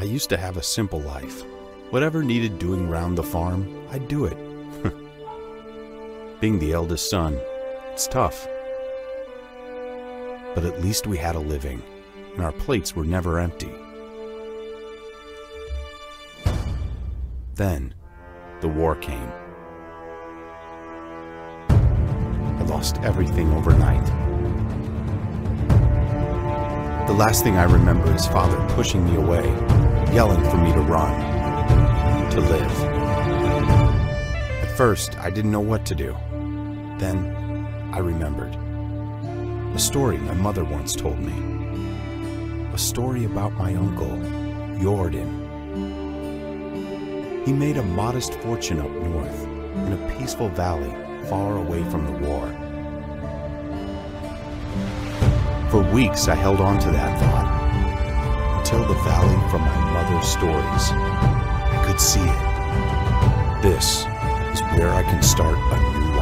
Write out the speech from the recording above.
I used to have a simple life. Whatever needed doing round the farm, I'd do it. Being the eldest son, it's tough. But at least we had a living, and our plates were never empty. Then, the war came. I lost everything overnight. The last thing I remember is father pushing me away, yelling for me to run, to live. At first, I didn't know what to do. Then, I remembered. A story my mother once told me. A story about my uncle, Jordan. He made a modest fortune up north, in a peaceful valley far away from the war. For weeks I held on to that thought, until the valley from my mother's stories. I could see it. This is where I can start a new